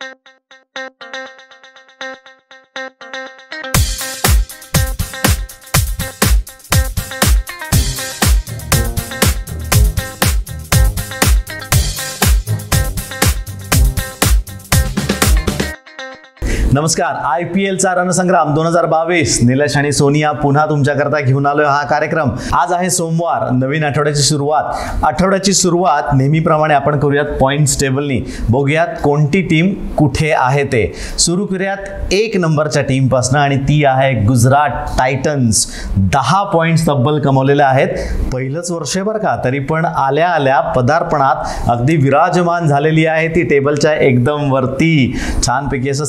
Thank you. नमस्कार I P एलचा रणसंग्राम दोन हजार बावीस. निलेश आणि सोनिया पुन्हा तुमच्याकरता घेऊन आलोय हा कार्यक्रम. आज आहे सोमवार नवीन आठवड्याची सुरुवात. आठवड्याची सुरुवात नेहमीप्रमाणे आपण करूयात पॉईंट्स टेबलनी बघूयात कोणती टीम कुठे आहे ते. सुरू करूयात एक नंबरच्या टीमपासनं आणि ती आहे गुजरात टायटन्स दहा पॉईंट्स तब्बल कमवलेल्या आहेत. पहिलंच वर्ष बरं का तरी पण आल्या आल्या पदार्पणात अगदी विराजमान झालेली आहे ती टेबलच्या एकदम वरती. छानपैकी असं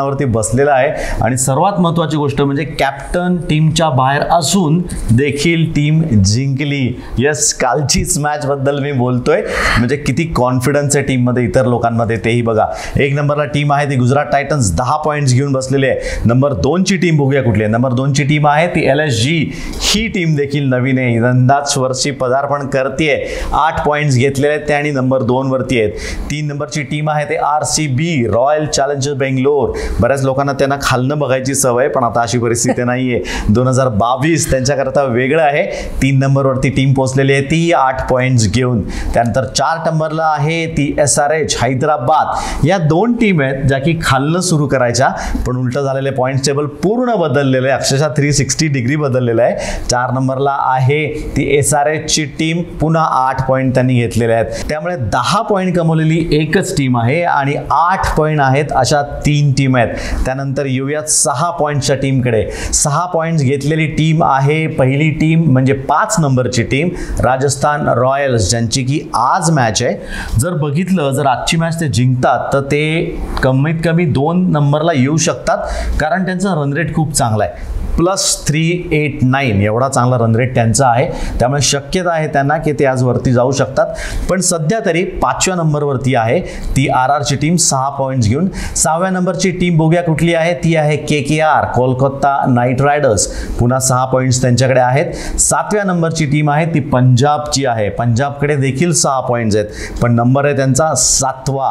स्थानावरती बसलेलं आहे. आणि सर्वात महत्त्वाची गोष्ट म्हणजे कॅप्टन टीमच्या बाहेर असून देखील टीम जिंकली. यस कालचीच मॅच बद्दल मी बोलतोय. म्हणजे किती कॉन्फिडन्स आहे टीममध्ये इतर लोकांमध्ये तेही बघा. एक नंबरला टीम आहे ती गुजरात टायटन्स दहा पॉईंट्स घेऊन बसलेली आहे. नंबर दोनची टीम बघूया कुठली आहे. नंबर दोनची टीम आहे ती एल एस जी ही टीम देखील नवीन आहे. यंदाच वर्षी पदार्पण करते आठ पॉईंट्स घेतलेले आहेत ते आणि नंबर दोन वरती आहेत. तीन नंबरची टीम आहे ते R C B Royal Challengers Bangalore बऱ्याच लोकांना त्यांना खालनं बघायची सवय पण आता अशी परिस्थिती नाही आहे दोन हजार बावीस त्यांच्याकरता वेगळं आहे. तीन नंबरवरती टीम पोहोचलेली आहे. ती आठ पॉईंट्स घेऊन. त्यानंतर चार नंबरला आहे ती एस आर एच हैदराबाद. या दोन टीम आहेत ज्या की खालनं सुरू करायच्या पण उलटं झालेले पॉईंट टेबल पूर्ण बदललेलं आहे. अक्षरशः थ्री सिक्स्टी डिग्री बदललेलं आहे. चार नंबरला आहे ती एस आर एचची टीम पुन्हा आठ पॉईंट त्यांनी घेतलेले आहेत. त्यामुळे दहा पॉईंट कमवलेली एकच टीम आहे आणि आठ पॉईंट आहेत अशा तीन टीम आहेत. त्यानंतर येऊयात सहा पॉईंटच्या टीमकडे सहा पॉईंट्स घेतलेली टीम आहे पहिली टीम म्हणजे पाच नंबरची टीम राजस्थान रॉयल्स ज्यांची की आज मॅच आहे. जर बघितलं जर आजची मॅच ते जिंकतात तर ते कमीत कमी दोन नंबरला येऊ शकतात कारण त्यांचा रन रेट खूप चांगला आहे. प्लस थ्री एट नाईन एवढा चांगला रन रेट त्यांचा आहे. त्यामुळे शक्यता आहे त्यांना की ते आज वरती जाऊ शकतात. पण सध्या तरी पाचव्या नंबरवरती आहे ती आर आरची टीम सहा पॉईंट्स घेऊन. सहाव्या नंबरची टीम बघूया कुठली आहे. ती आहे K K R Kolkata Knight Riders पुन्हा सहा पॉईंट्स त्यांच्याकडे आहेत. सातव्या नंबरची टीम आहे ती पंजाबची आहे. पंजाबकडे देखील सहा पॉईंट्स आहेत. पण नंबर आहे त्यांचा सातवा.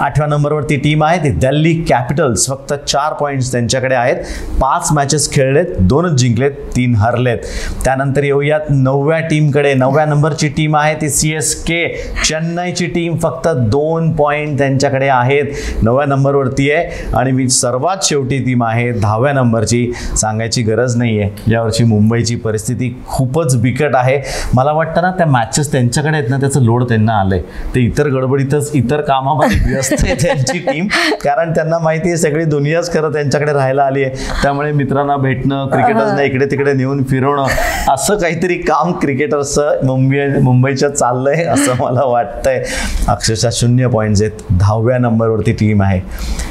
आठव्या नंबरवरती टीम आहे ती दिल्ली कॅपिटल्स फक्त चार पॉईंट्स त्यांच्याकडे आहेत. पाच मॅचेस खेळलेत. दोनच जिंकलेत तीन हरलेत. त्यानंतर येऊयात नवव्या टीमकडे. नवव्या नंबरची टीम आहे ती सी एस के चेन्नईची टीम फक्त दोन पॉईंट त्यांच्याकडे आहेत. नवव्या नंबरवरती आहे. आणि मी सर्वात शेवटी टीम आहे दहाव्या नंबरची. सांगायची गरज नाही आहे यावर्षी मुंबईची परिस्थिती खूपच बिकट आहे. मला वाटतं ना त्या मॅचेस त्यांच्याकडे आहेत ना त्याचं लोड त्यांना आलंय. ते इतर गडबडीतच इतर कामामध्ये व्यस्त आहे त्यांची टीम. कारण त्यांना माहिती आहे सगळी दुनियाच खरं त्यांच्याकडे राहायला आली आहे. त्यामुळे मित्रांना भेटणं क्रिकेटर्सना इकडे तिकडे नेऊन फिरवणं असं काहीतरी काम क्रिकेटर्सचं मुंबई मुंबईच्या चाललंय असं मला वाटतंय. अक्षरशः शून्य पॉईंट्स आहेत. दहाव्या नंबरवरती टीम आहे.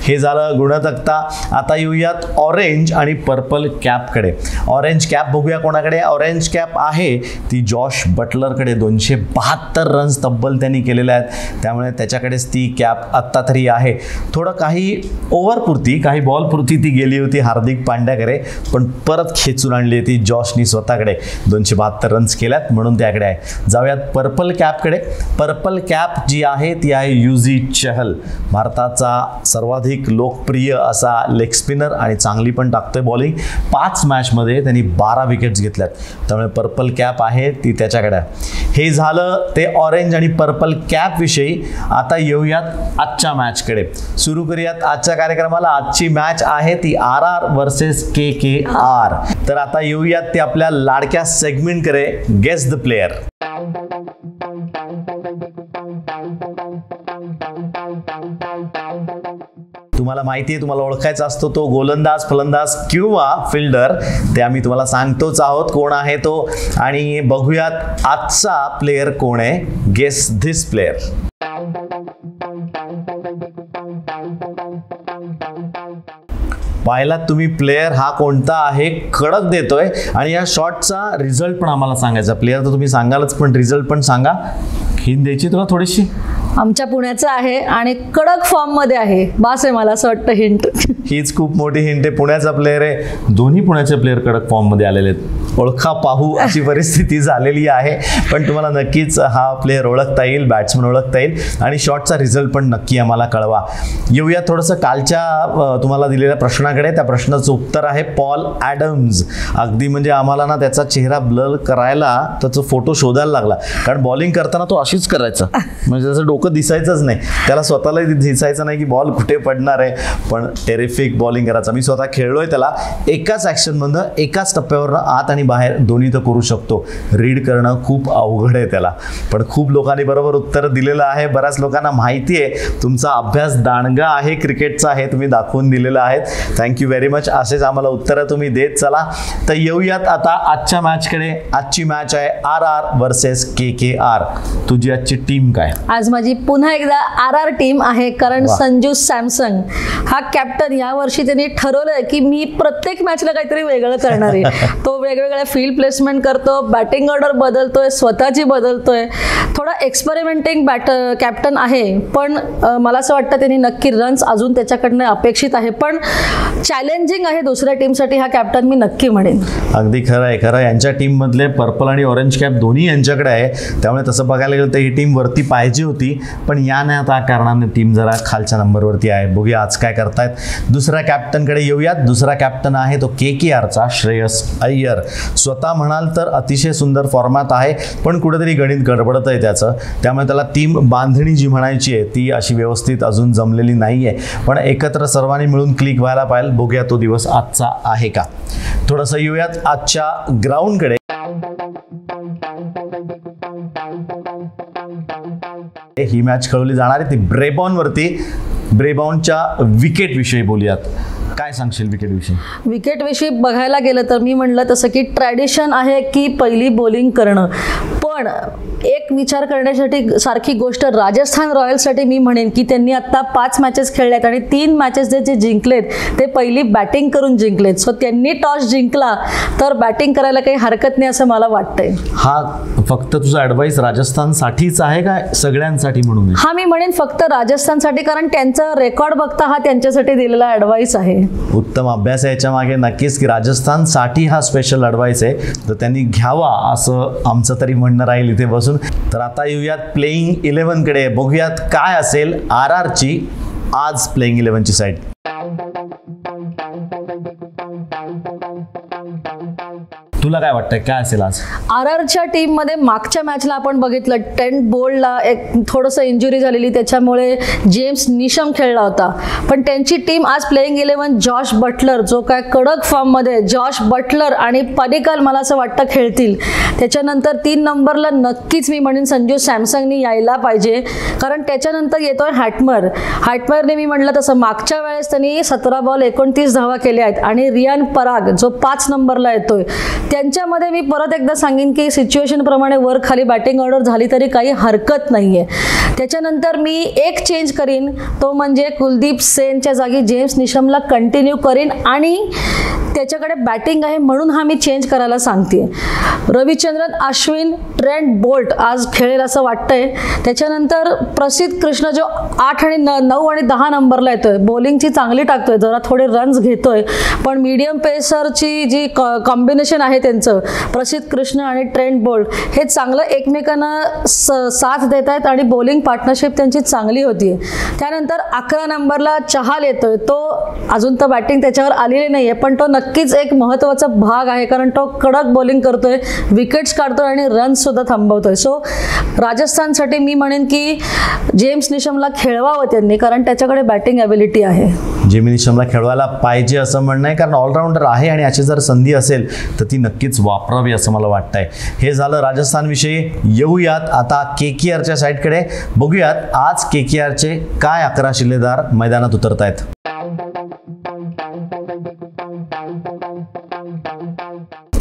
हे झालं गुणतक्ता आता येऊयात ऑरेंज आणि पर्पल कॅपकडे ऑरेंज कॅप बघूया कोणाकडे. ऑरेंज कॅप आहे. ती जॉश बटलरकडे दोनशे बहात्तर रन्स तब्बल त्यांनी केलेल्या आहेत. त्यामुळे त्याच्याकडेच ती कॅप आत्ता तरी आहे. थोडं काही ओव्हरपुरती काही बॉलपुरती ती गेली होती हार्दिक पांड्याकडे. पण परत खेचून आणली ती जॉशनी स्वतःकडे. दोनशे बहात्तर रन्स केल्यात म्हणून त्याकडे आहे. जाऊयात पर्पल कॅपकडे पर्पल कॅप जी आहे ती आहे युझी चहल भारताचा सर्वाधिक लोकप्रिय असा लेग स्पिनर आणि चांगली पण टाकतोय बॉलिंग पाच मॅचमध्ये त्यांनी बारा विकेट्स घेतल्यात. त्यामुळे पर्पल कॅप आहे ती त्याच्याकडे आहे. हे झालं ते ऑरेंज आणि पर्पल कॅप विषयी. आता येऊयात आजच्या मॅचकडे सुरू करूयात आजच्या कार्यक्रमाला. आजची मॅच आहे ती R R versus K K R. तर आता येऊयात ते आपल्या लाडक्या सेगमेंट करे गेस द प्लेयर तुम्हाला माहिती आहे तुम्हाला ओळखायचा असतो तो गोलंदाज फलंदाज किंवा फिल्डर ते आम्ही तुम्हाला सांगतोच आहोत कोण आहे तो. आणि बघूयात आजचा प्लेयर कोण आहे. गेस धिस प्लेयर पाहिलात तुम्ही प्लेयर हा कोणता आहे कडक देतोय. आणि या शॉटचा रिझल्ट पण आम्हाला सांगायचा. प्लेयर तर तुम्ही सांगालच पण रिझल्ट पण सांगा. हिंद द्यायची तुला थोडीशी? आमच्या पुण्याचं आहे आणि कडक फॉर्ममध्ये आहे. बास आहे मला असं वाटतं हिंट हीच खूप मोठी हिंट आहे. पुण्याचा प्लेअर आहे. दोन्ही पुण्याचे प्लेअर कडक फॉर्ममध्ये आलेले आहेत. ओळखा पाहू अशी परिस्थिती झालेली आहे. पण तुम्हाला नक्कीच हा प्लेअर ओळखता येईल बॅट्समन ओळखता येईल आणि शॉटचा रिझल्ट पण नक्की आम्हाला कळवा. येऊया थोडंसं कालच्या तुम्हाला दिलेल्या प्रश्नाकडे. त्या प्रश्नाचं उत्तर आहे पॉल ॲडम्स. अगदी म्हणजे आम्हाला ना त्याचा चेहरा ब्लर करायला त्याचा फोटो शोधायला लागला. कारण बॉलिंग करताना तो अशीच करायचा. म्हणजे त्याचं डोकं दिसायचंच नाही. त्याला स्वतःलाही दिसायचं नाही की बॉल कुठे पडणार आहे. पण टेरिफिक बॉलिंग करायचा. मी स्वतः खेळलोय त्याला. एकाच ॲक्शनमधनं एकाच टप्प्यावरनं आत आणि बाहेर दोन्ही तर करू शकतो. रीड करणं खूप अवघड आहे त्याला. पण खूप लोकांनी बरोबर उत्तर दिलेलं आहे. बऱ्याच लोकांना माहिती आहे. तुमचा अभ्यास दांडगा आहे. क्रिकेटचा आहे. तुम्ही दाखवून दिलेला आहे थँक्यू व्हेरी मच असेच आम्हाला उत्तरं तुम्ही देत चला. तर येऊयात आता आजच्या मॅचकडे आजची मॅच आहे R R versus K K R तुझी आजची टीम काय? आज माझी पुन्हा एकदा आर आर टीम आहे कारण. संजू सॅमसंग हा कॅप्टन या वर्षी त्यांनी ठरवलंय की मी प्रत्येक मॅचला काहीतरी वेगळं करणार आहे. तो वेगवेगळ्या फील्ड प्लेसमेंट करतो बॅटिंग ऑर्डर बदलतोय स्वतःची बदलतोय. थोडा एक्सपेरिमेंटिंग बॅट कॅप्टन आहे पण मला असं वाटतं त्यांनी नक्की रन्स अजून त्याच्याकडनं अपेक्षित आहे. पण चॅलेंजिंग आहे दुसऱ्या टीमसाठी हा कॅप्टन मी नक्की म्हणेन. अगदी खरं आहे खरं. यांच्या टीममधले पर्पल आणि ऑरेंज कॅप दोन्ही यांच्याकडे आहे. त्यामुळे तसं बघायला गेलं तर ही टीम वरती पाहिजे होती. पण या नाही त्या कारणाने टीम जरा खालच्या नंबरवरती आहे. बघूया आज काय करतायत. दुसऱ्या कॅप्टनकडे येऊयात. दुसरा कॅप्टन आहे तो के के आरचा श्रेयस अय्यर. स्वतः म्हणाल तर अतिशय सुंदर फॉर्मॅट आहे पण कुठेतरी गणित गडबडत आहे त्याचं. त्यामुळे त्याला टीम बांधणी जी म्हणायची आहे ती अशी व्यवस्थित अजून जमलेली नाही आहे पण एकत्र सर्वांनी मिळून क्लिक व्हायला पाहिजे बघूया तो दिवस आजचा आहे का? थोडंसं येऊयात आजच्या ग्राउंडकडे ही मॅच खेळवली जाणार आहे. ती ब्रेबॉनवरती ब्रेबॉनच्या विकेटविषयी बोलूयात. काय सांगशील विकेट विषयी? विकेट विषयी बघायला गेलं तर मी म्हणलं तसं की ट्रॅडिशन आहे की पहिली बॉलिंग करणं. पण एक विचार करण्यासाठी सारखी गोष्ट राजस्थान रॉयल्ससाठी मी म्हणेन की त्यांनी आत्ता पाच मॅचेस खेळल्यात आणि तीन मॅचेस जे जे जिंकलेत ते पहिली बॅटिंग करून जिंकलेत. सो त्यांनी टॉस जिंकला तर बॅटिंग करायला काही हरकत नाही असं मला वाटतंय. हा फक्त तुझा ॲडवाईस राजस्थानसाठीच आहे का सगळ्यांसाठी म्हणून? हा मी म्हणेन फक्त राजस्थानसाठी कारण त्यांचा रेकॉर्ड बघता हा त्यांच्यासाठी दिलेला ॲडवाईस आहे. उत्तम अभ्यास आहे याच्या मागे नक्कीच की राजस्थानसाठी हा स्पेशल ॲडवाईस आहे. तर त्यांनी घ्यावा असं आमचं तरी म्हणणं राहील इथे बसून. तर आता येऊयात प्लेईंग इलेव्हनकडे बघूयात काय असेल आर आरची आज प्लेईंग इलेव्हनची साईड तुला काय वाटतं काय असेल आज? आर आरच्या टीममध्ये मागच्या मॅचला आपण बघितलं. टेंट बोल्डला एक थोडंसं इंजुरी झालेली. त्याच्यामुळे जेम्स निशम खेळला होता. पण त्यांची टीम आज प्लेईंग इलेव्हन जॉश बटलर जो काय कडक फॉर्ममध्ये जॉश बटलर आणि पडिकल मला असं वाटतं खेळतील. त्याच्यानंतर तीन नंबरला नक्कीच मी म्हणेन संजू सॅमसंगनी यायला पाहिजे. कारण त्याच्यानंतर येतोय हॅटमर. हॅटमरने मी म्हटलं तसं मागच्या वेळेस त्यांनी सतरा बॉल एकोणतीस धावा केल्या आहेत. आणि रियान पराग जो पाच नंबरला येतोय त्यांच्यामध्ये मी परत एकदा सांगेन की सिच्युएशनप्रमाणे वर खाली बॅटिंग ऑर्डर झाली तरी काही हरकत नाही आहे त्याच्यानंतर मी एक चेंज करीन तो म्हणजे कुलदीप सेनच्या जागी जेम्स निशमला कंटिन्यू करीन आणि त्याच्याकडे बॅटिंग आहे म्हणून हा मी चेंज करायला सांगते रविचंद्रन अश्विन ट्रेंट बोल्ट आज खेळेल असं वाटतंय. त्याच्यानंतर प्रसिद्ध कृष्ण जो आठ आणि न नऊ आणि दहा नंबरला येतोय. बॉलिंगची चांगली टाकतोय जरा थोडे रन्स घेतोय. पण मीडियम पेसरची जी कॉम्बिनेशन आहे त्यांचं प्रसिद्ध कृष्ण आणि ट्रेंट बोल्ट हे चांगलं एकमेकांना स साथ देत आहेत आणि बॉलिंग पार्टनरशिप त्यांची चांगली होती त्यानंतर अकरा नंबरला चहाल येतोय. तो अजून तर बॅटिंग त्याच्यावर आलेली नाही आहे पण तो नक्कीच एक महत्त्वाचा भाग आहे कारण तो कडक बॉलिंग करतोय विकेट्स काढतोय आणि रन्स सुद्धा थांबवतोय. सो राजस्थानसाठी मी म्हणेन की जेम्स निशमला खेळवावं त्यांनी कारण त्याच्याकडे बॅटिंग ॲबिलिटी आहे. जेमी निशमला खेळवायला पाहिजे असं म्हणणं आहे कारण ऑलराऊंडर आहे आणि अशी जर संधी असेल तर ती नक्कीच वापरावी असं मला वाटतंय. हे झालं राजस्थानविषयी. येऊयात आता के के आरच्या साईडकडे बघूयात आज के के आरचे काय अकरा शिल्लेदार मैदानात उतरत आहेत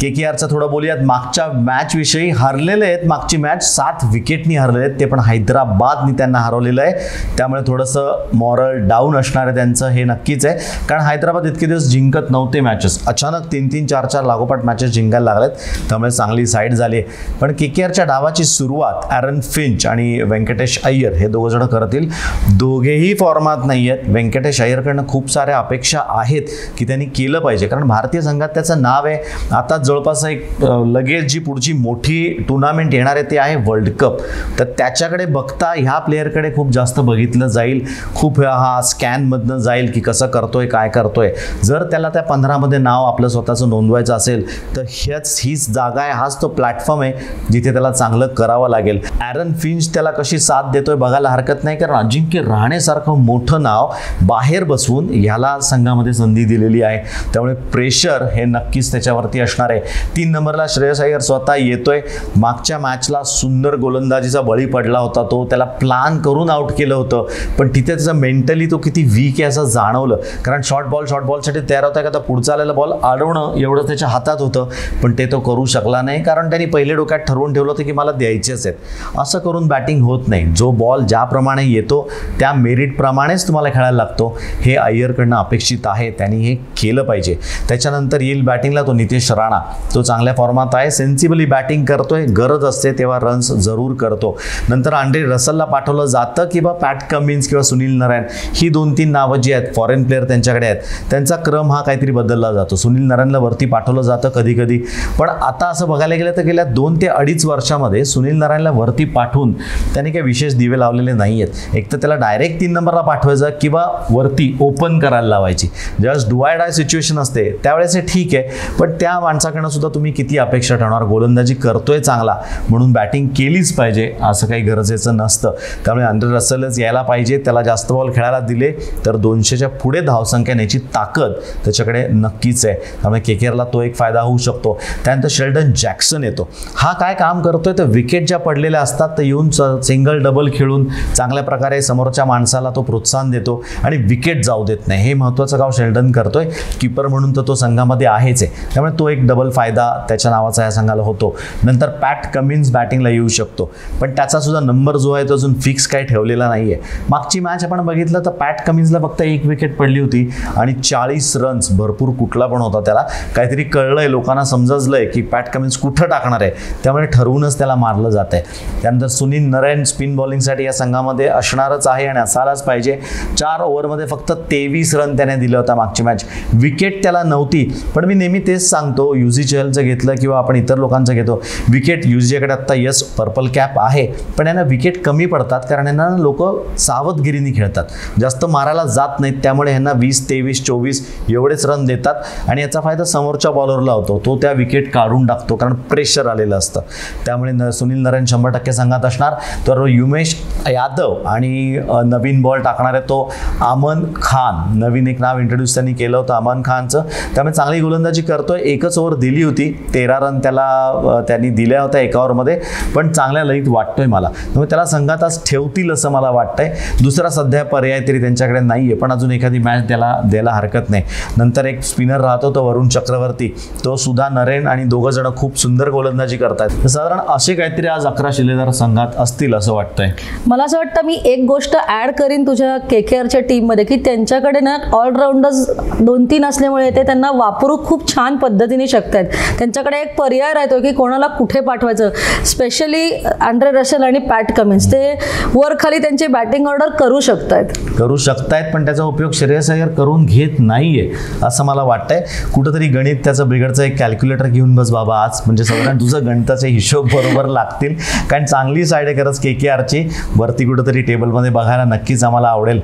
के के आरचं थोडं बोलूयात. मागच्या मॅचविषयी हरलेले आहेत. मागची मॅच सात विकेटनी हरलेले आहेत. ते पण हैदराबादनी त्यांना हरवलेलं आहे. त्यामुळे थोडंसं मॉरल डाऊन असणार आहे त्यांचं हे नक्कीच आहे. कारण हैदराबाद इतके दिवस जिंकत नव्हते मॅचेस अचानक तीन तीन चार चार लागोपाठ मॅचेस जिंकायला लागलेत. त्यामुळे चांगली साईड झाली आहे. पण के के आरच्या डावाची सुरुवात ॲरन फिंच आणि व्यंकटेश अय्यर हे दोघं जण करतील. दोघेही फॉर्मात नाही आहेत व्यंकटेश अय्यरकडनं खूप साऱ्या अपेक्षा आहेत की त्यांनी केलं पाहिजे. कारण भारतीय संघात त्याचं नाव आहे. आता जवळपास एक लगेच जी पुढची मोठी टुर्नामेंट येणार आहे ते आहे वर्ल्ड कप तर त्याच्याकडे बघता ह्या प्लेअरकडे खूप जास्त बघितलं जाईल. खूप हा स्कॅनमधनं जाईल की कसं करतोय काय करतोय. जर त्याला त्या पंधरामध्ये नाव आपलं स्वतःचं नोंदवायचं असेल तर ह्याच हीच जागा आहे हाच तो प्लॅटफॉर्म आहे जिथे त्याला चांगलं करावं लागेल. ॲरन फिंच त्याला कशी साथ देतोय बघायला हरकत नाही कारण अजिंक्य राहणेसारखं मोठं नाव बाहेर बसवून ह्याला संघामध्ये संधी दिलेली आहे. त्यामुळे प्रेशर हे नक्कीच त्याच्यावरती असणार आहे. आहे. तीन नंबरला श्रेयस अय्यर स्वतः येतोय. मागच्या मॅचला सुंदर गोलंदाजीचा बळी पडला होता तो. त्याला प्लान करून आउट केलं होतं. पण तिथे त्याचं मेंटली तो किती वीक आहे असं जाणवलं. कारण शॉर्ट बॉल शॉर्ट बॉलसाठी तयार होता का? तर पुढचा आलेला बॉल अडवणं एवढं त्याच्या हातात होतं. पण ते तो करू शकला नाही. कारण त्यांनी पहिले डोक्यात ठरवून ठेवलं होतं की मला द्यायचेच आहेत. असं करून बॅटिंग होत नाही. जो बॉल ज्याप्रमाणे येतो त्या मेरिटप्रमाणेच तुम्हाला खेळायला लागतो. हे अय्यरकडनं अपेक्षित आहे. त्यांनी हे केलं पाहिजे. त्याच्यानंतर येईल बॅटिंगला तो नितेश राणा. तो चांगल्या फॉर्मात आहे सेन्सिबली बॅटिंग करतोय गरज असते तेव्हा रन्स जरूर करतो. नंतर आंड्रे रसलला पाठवलं जातं किंवा पॅट कमिन्स किंवा सुनील नारायण ही दोन तीन नावं जी आहेत फॉरेन प्लेअर त्यांच्याकडे आहेत त्यांचा क्रम हा काहीतरी बदलला जातो. सुनील नारायणला वरती पाठवलं जातं कधी कधी पण आता असं बघायला गेलं तर गेल्या दोन ते अडीच वर्षामध्ये सुनील नारायणला वरती पाठवून त्याने काही विशेष दिवे लावलेले नाही आहेत एक तर त्याला डायरेक्ट तीन नंबरला पाठवायचं किंवा वरती ओपन करायला लावायची. ज्यावेळेस डुआय डाय सिच्युएशन असते. त्यावेळेस हे ठीक आहे पण त्या माणसाकडनं सुद्धा तुम्ही किती अपेक्षा ठेवणार? गोलंदाजी करतोय चांगला म्हणून बॅटिंग केलीच पाहिजे असं काही गरजेचं नसतं. त्यामुळे अंडर रसलच यायला पाहिजे त्याला जास्त बॉल खेळायला दिले तर दोनशेच्या पुढे धावसंख्या न्यायची ताकद त्याच्याकडे नक्कीच आहे. त्यामुळे केकेआरला तो एक फायदा होऊ शकतो. त्यानंतर शेल्डन जॅक्सन येतो. हा काय काम करतोय? तर विकेट ज्या पडलेल्या असतात तर येऊन सिंगल डबल खेळून चांगल्या प्रकारे समोरच्या माणसाला तो प्रोत्साहन देतो आणि विकेट जाऊ देत नाही. हे महत्त्वाचं काम शेल्डन करतोय. किपर म्हणून तर तो संघामध्ये आहेच आहे. त्यामुळे तो एक डबल फायदा त्याच्या नावाचा या संघाला होतो. नंतर पॅट कमिन्स बॅटिंगला येऊ शकतो. पण त्याचा सुद्धा नंबर जो आहे तो अजून फिक्स काय ठेवलेला नाही आहे मागची मॅच आपण बघितलं तर पॅट कमिन्सला फक्त एक विकेट पडली होती आणि चाळीस रन्स भरपूर कुठला पण होता त्याला. काहीतरी कळलंय लोकांना समजलंय की पॅट कमिन्स कुठं टाकणार आहे. त्यामुळे ठरवूनच त्याला मारलं जात आहे. त्यानंतर सुनील नरेन स्पिन बॉलिंगसाठी या संघामध्ये असणारच आहे आणि असायलाच पाहिजे. चार ओव्हरमध्ये फक्त तेवीस रन त्याने दिलं होता मागची मॅच विकेट त्याला नव्हती. पण मी नेहमी तेच सांगतो युज युझीचलचं घेतलं किंवा आपण इतर लोकांचं घेतो विकेट युझीकडे आत्ता यस पर्पल कॅप आहे. पण यांना विकेट कमी पडतात कारण यांना लोक सावधगिरीने खेळतात. जास्त मारायला जात नाहीत त्यामुळे यांना वीस तेवीस चोवीस एवढेच रन देतात आणि याचा फायदा समोरच्या बॉलरला होतो. तो त्या विकेट काढून टाकतो कारण प्रेशर आलेलं असतं. त्यामुळे न सुनील नारायण शंभर टक्के संघात असणार. तर युमेश यादव आणि नवीन बॉल टाकणारे तो आमन खान. नवीन एक नाव इंट्रोड्यूस त्यांनी केलं होतं अमन खानचं. त्यामुळे चांगली गोलंदाजी करतोय. एकच ओव्हर दिली होती. तेरा रन त्याला त्यांनी दिल्या होत्या एका ओव्हरमध्ये. पण चांगल्या लईत वाटतोय मला. त्यामुळे त्याला संघात आज ठेवतील असं मला वाटतंय. दुसरा सध्या पर्याय तरी त्यांच्याकडे नाही आहे पण अजून एखादी मॅच त्याला द्यायला हरकत नाही. नंतर एक स्पिनर राहतो तो वरुण चक्रवर्ती. तो सुद्धा नरेन आणि दोघं जण खूप सुंदर गोलंदाजी करतात तर साधारण असे काहीतरी आज अकरा शिलेदार संघात असतील असं वाटतंय. मला असं वाटतं मी एक गोष्ट ॲड करीन तुझ्या के के आरच्या टीममध्ये की त्यांच्याकडे ना ऑलराऊंडर्स दोन तीन असल्यामुळे ते त्यांना वापरू खूप छान पद्धतीने शकत आहेत त्यांच्याकडे एक पर्याय राहतो की कोणाला कुठे पाठवायचं. स्पेशली अँड्रे रसेल आणि पॅट कमिन्स ते वर खाली त्यांची बॅटिंग ऑर्डर करू शकतायत. करू शकतायत पण त्याचा उपयोग श्रेयस अय्यर करून घेत नाहीये असं मला वाटतंय. कुठंतरी गणित त्याचं बिघडचं एक कॅल्क्युलेटर घेऊन बस बाबा आज म्हणजे साधारण तुझं गणिताचे हिशोब बरोबर लागतील. कारण चांगली साईड आहे खरंच के के आरची वरती कुठंतरी टेबलमध्ये बघायला नक्कीच आम्हाला आवडेल.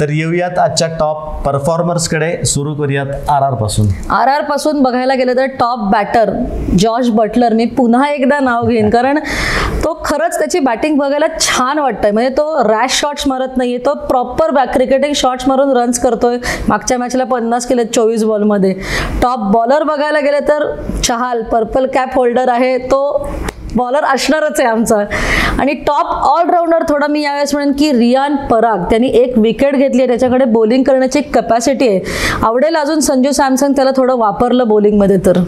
तर येऊयात आजच्या टॉप परफॉर्मर्सकडे सुरू करूयात आर आरपासून. आर आरपासून बघायला गेलं तर टॉप बॅटर जॉर्ज बटलर मी पुन्हा एकदा नाव घेईन. कारण तो खरंच त्याची बॅटिंग बघायला छान वाटतंय. म्हणजे तो रॅश शॉट्स मारत नाहीये. तो प्रॉपर बॅक क्रिकेटिंग शॉट्स मारून रन्स करतोय. मागच्या मॅचला पन्नास केले चोवीस बॉलमध्ये टॉप बॉलर बघायला गेले तर चहाल पर्पल कॅप होल्डर आहे. तो बॉलर असणारच आहे आमचा. आणि टॉप ऑलराऊंडर थोडा मी यावेळेस म्हणेन की रियान पराग त्यांनी एक विकेट घेतली आहे त्याच्याकडे बॉलिंग करण्याची कपॅसिटी आहे. आवडेल अजून संजू सॅमसंग त्याला थोडं वापरलं बॉलिंगमध्ये तर?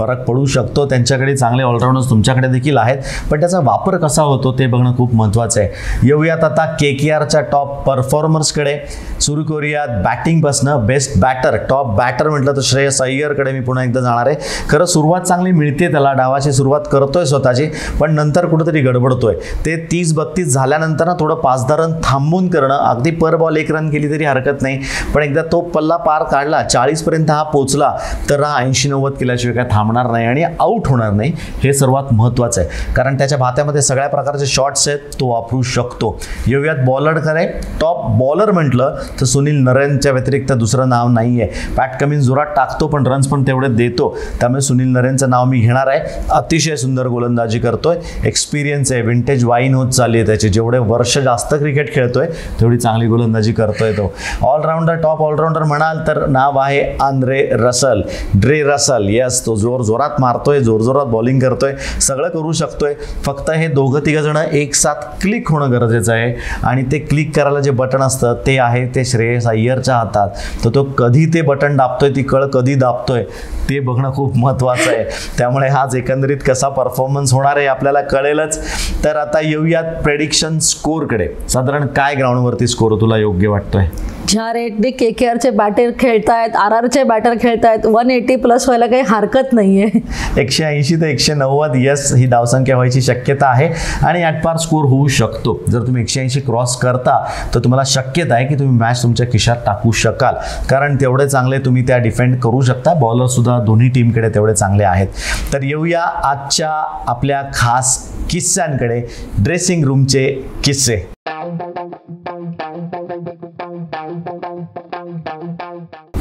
फरक पडू शकतो. त्यांच्याकडे चांगले ऑलराऊंडर्स तुमच्याकडे देखील आहेत. पण त्याचा वापर कसा होतो ते बघणं खूप महत्त्वाचं आहे. येऊयात आता के के आरच्या टॉप परफॉर्मर्सकडे सुरू करूयात बॅटिंगपासनं बेस्ट बॅटर टॉप बॅटर म्हटलं तर श्रेयस अय्यरकडे मी पुन्हा एकदा जाणार आहे. खरं सुरुवात चांगली मिळते त्याला. डावाची सुरुवात करतोय स्वतःची. पण नंतर कुठंतरी गडबडतोय. ते तीस बत्तीस झाल्यानंतर ना थोडं पाच दहा रन थांबून करणं. अगदी पर बॉल एक रन केली तरी हरकत नाही. पण एकदा तो पल्ला पार काढला. चाळीसपर्यंत हा पोचला. तर हा ऐंशी नव्वद केल्याशिवाय काय थांब थांबणार नाही आणि आऊट होणार नाही हे सर्वात महत्त्वाचं आहे. कारण त्याच्या भात्यामध्ये सगळ्या प्रकारचे शॉट्स आहेत तो वापरू शकतो. येऊयात बॉलरकडे टॉप बॉलर म्हटलं तर सुनील नरेनच्या व्यतिरिक्त दुसरं नाव नाही आहे पॅट कमिन जोरात टाकतो पण रन्स पण तेवढे देतो. त्यामुळे सुनील नरेनचं नाव मी घेणार आहे. अतिशय सुंदर गोलंदाजी करतोय. एक्सपिरियन्स आहे विंटेज वाईन होत चालली आहे त्याची. जेवढे वर्ष जास्त क्रिकेट खेळतोय तेवढी चांगली गोलंदाजी करतोय तो. ऑलराऊंडर टॉप ऑलराऊंडर म्हणाल तर नाव आहे Andre Russell. Dre Russell yes तो जोर जोरात मारतोय जोरजोरात बॉलिंग करतोय सगळं करू शकतोय. फक्त हे दोघं तिघं जण एक साथ क्लिक होणं गरजेचं आहे. आणि ते क्लिक करायला जे बटन असतं ते आहे ते श्रेयस अय्यरच्या हातात. तर तो कधी ते बटन दाबतोय ती कळ कधी दाबतोय ते बघणं खूप महत्त्वाचं आहे. त्यामुळे हाच एकंदरीत कसा परफॉर्मन्स होणार आहे आपल्याला कळेलच. तर आता येऊयात प्रेडिक्शन स्कोरकडे साधारण काय ग्राउंडवरती स्कोर तुला योग्य वाटतोय? ज्या रेटने के के आरचे बॅटर खेळतायत आर आरचे बॅटर खेळतायत वन एटी प्लस व्हायला काही हरकत नाही आहे एकशे ऐंशी ते एकशे नव्वद यस ही धावसंख्या व्हायची शक्यता आहे. आणि ॲटपार स्कोर होऊ शकतो. जर तुम्ही एकशे ऐंशी क्रॉस करता तर तुम्हाला शक्यता आहे की तुम्ही मॅच तुमच्या खिशात टाकू शकाल. कारण तेवढे चांगले तुम्ही त्या डिफेंड करू शकता. बॉलरसुद्धा दोन्ही टीमकडे तेवढे चांगले आहेत. तर येऊया आजच्या आपल्या खास किस्स्यांकडे. ड्रेसिंग रूमचे किस्से.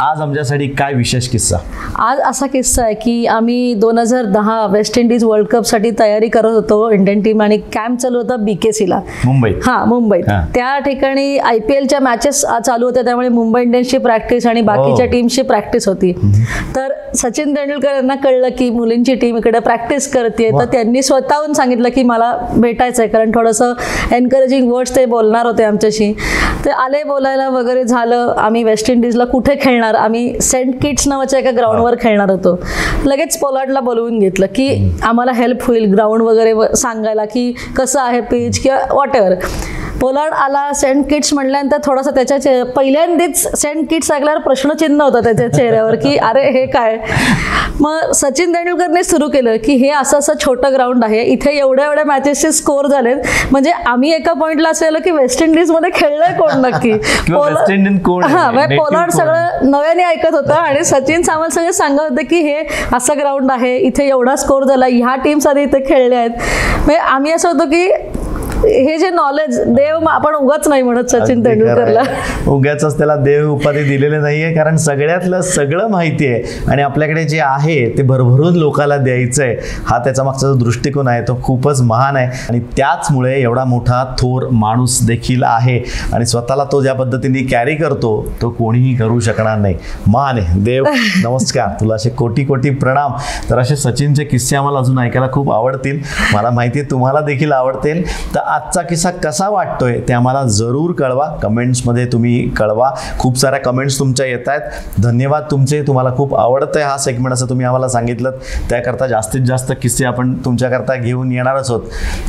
आज आमच्यासाठी काय विशेष किस्सा? आज असा किस्सा आहे की आम्ही दोन हजार दहा वेस्ट इंडिज वर्ल्ड कपसाठी तयारी करत होतो इंडियन टीम आणि कॅम्प चालू होता बी के सीला मुंबईत? हा मुंबईत. हा. त्या ठिकाणी आय पी एलच्या मॅचेस चालू होत्या त्यामुळे मुंबई इंडियन्सची प्रॅक्टिस आणि बाकीच्या हो. टीमची प्रॅक्टिस होती. तर सचिन तेंडुलकर यांना कळलं की मुलींची टीम इकडे प्रॅक्टिस करते. तर त्यांनी स्वतःहून सांगितलं की मला भेटायचं आहे कारण थोडंसं एनकरेजिंग वर्ड्स ते बोलणार होते आमच्याशी. ते आले बोलायला वगैरे झालं आम्ही वेस्ट इंडिजला कुठे खेळणार? आम्ही सेंट किट्स नावाच्या एका ग्राउंडवर खेळणार होतो. लगेच पोलार्डला बोलवून घेतलं की आम्हाला हेल्प होईल ग्राउंड वगैरे सांगायला की कसं आहे पिच किंवा वॉट पोलार्ड आला सेंट किट्स म्हटल्यानंतर थोडासा त्याच्या पहिल्यांदाच सेंट किट्स ऐकल्यावर प्रश्नचिन्ह होतं त्याच्या चेहऱ्यावर की अरे हे काय? मग सचिन तेंडुलकरने सुरू केलं की हे असं असं छोटं ग्राउंड आहे. इथे एवढ्या एवढ्या मॅचेसचे स्कोर झालेत. म्हणजे आम्ही एका पॉईंटला असं आलं की वेस्ट इंडिजमध्ये खेळलंय कोण नक्की? हा म्हणजे पोलार्ड? सगळं नव्याने ऐकत होतं आणि सचिन सावंत सगळे सांगत होते की हे असं ग्राउंड आहे इथे एवढा स्कोर झाला ह्या टीम्स आधी इथे खेळल्या आहेत. म्हणजे आम्ही असं होतो की हे जे नॉलेज देव आपण उगाच नाही म्हणत सचिन तेंडुलकरला. आहे. उगाचच त्याला देव उपाधी दिलेले नाहीये कारण सगळ्यातलं सगळं माहिती आहे. आणि आपल्याकडे जे आहे ते भरभरून लोकाला द्यायचं आहे हा त्याचा मागचा जो दृष्टिकोन आहे तो खूपच महान आहे. आणि त्याचमुळे एवढा मोठा थोर माणूस देखील आहे. आणि स्वतःला तो ज्या पद्धतीने कॅरी करतो तो कोणीही करू शकणार नाही. मान आहे. देव नमस्कार. तुला असे कोटी कोटी प्रणाम. तर असे सचिनचे किस्से आम्हाला अजून ऐकायला खूप आवडतील. मला माहिती आहे तुम्हाला देखील आवडतील. तर आजचा किस्सा कसा वाटतोय ते आम्हाला जरूर कळवा. कमेंट्समध्ये तुम्ही कळवा. खूप साऱ्या कमेंट्स तुमच्या येत आहेत. धन्यवाद तुमचे. तुम्हाला खूप आवडतंय हा सेगमेंट असं तुम्ही आम्हाला सांगितलं. त्याकरता जास्तीत जास्त किस्से आपण तुमच्याकरता घेऊन येणारच होत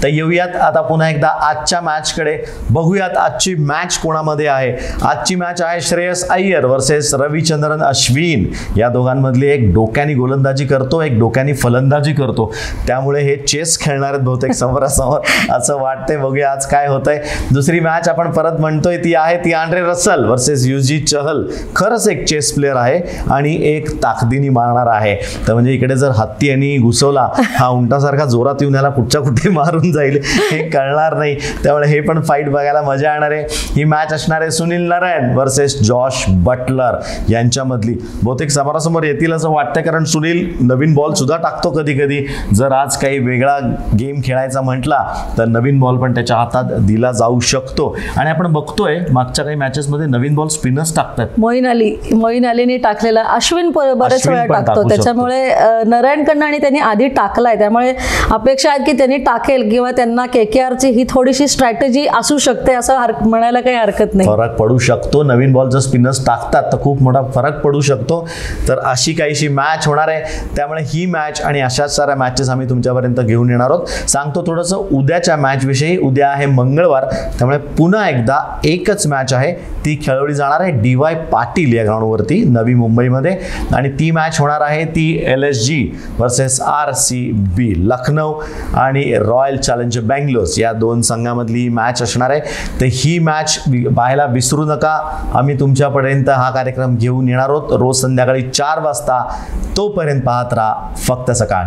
तर येऊयात आता पुन्हा एकदा आजच्या मॅचकडे बघूयात आजची मॅच कोणामध्ये आहे. आजची मॅच आहे श्रेयस अय्यर वर्सेस रविचंद्रन अश्विन. या दोघांमधली एक डोक्यानी गोलंदाजी करतो एक डोक्यानी फलंदाजी करतो. त्यामुळे हे चेस खेळणार आहेत बहुतेक समोरासमोर. असं वाटतंय बघूया आज काय होतंय. दुसरी मॅच आपण परत म्हणतोय ती आहे ती Andre Russell versus Yuzi Chahal खरंच एक चेस प्लेअर आहे आणि एक ताकदीनी मारणार आहे. तर म्हणजे इकडे जर हत्ती यांनी घुसवला हा उंटासारखा जोरात येऊन याला कुठच्या कुठे मारून जाईल हे कळणार नाही. त्यामुळे हे पण फाईट बघायला मजा येणार आहे. ही मॅच असणार आहे Sunil Narayan versus Josh Buttler यांच्यामधली. बहुतेक समोरासमोर येतील असं वाटतं कारण सुनील नवीन बॉल सुद्धा टाकतो कधी कधी जर आज काही वेगळा गेम खेळायचा म्हटला तर नवीन बॉल पण त्याच्या हातात दिला जाऊ शकतो. आणि आपण बघतोय मागच्या काही मॅचेसमध्ये नवीन बॉल स्पिनर्स टाकतात. मोईन अली मोईन अलीने टाकलेला अश्विन बरेच वेळा टाकतो. त्याच्यामुळे नारायणकडनं आणि त्यांनी आधी टाकलाय. त्यामुळे अपेक्षा आहेत की त्यांनी टाकेल किंवा त्यांना के के आरची ही थोडीशी स्ट्रॅटेजी असू शकते असं म्हणायला काही हरकत नाही. फरक पडू शकतो. नवीन बॉल जर स्पिनर्स टाकतात तर खूप मोठा फरक पडू शकतो. तर अशी काहीशी मॅच होणार आहे. त्यामुळे ही मॅच आणि अशाच साऱ्या मॅचेस आम्ही तुमच्यापर्यंत घेऊन येणार आहोत. सांगतो थोडंसं उद्याच्या मॅच उद्या आहे मंगळवार. त्यामुळे पुन्हा एकदा एकच मॅच आहे. ती खेळवली जाणार आहे डी वाय पाटील या ग्राउंडवरती नवी मुंबईमध्ये. आणि ती मॅच होणार आहे ती L S G versus R C B Lucknow आणि रॉयल चॅलेंजर बँगलोर या दोन संघामधली मॅच असणार आहे. तर ही मॅच पाहायला विसरू नका. आम्ही तुमच्यापर्यंत हा कार्यक्रम घेऊन येणार आहोत. रोज संध्याकाळी चार वाजता तोपर्यंत पाहत राहा. फक्त सकाळ.